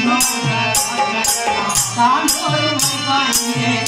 Thank you.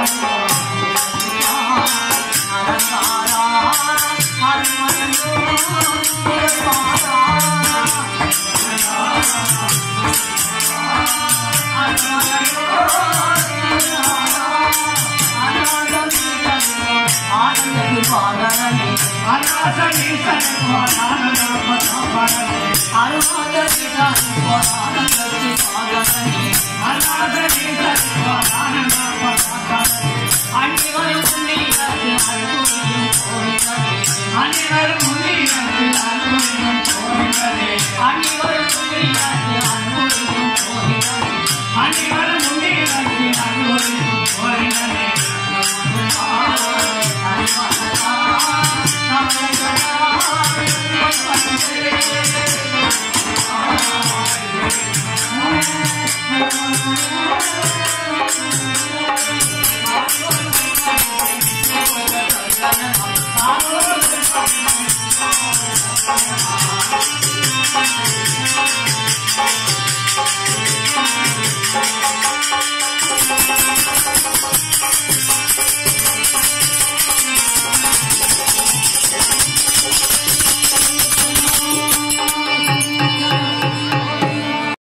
Thank you. Thank you. I'm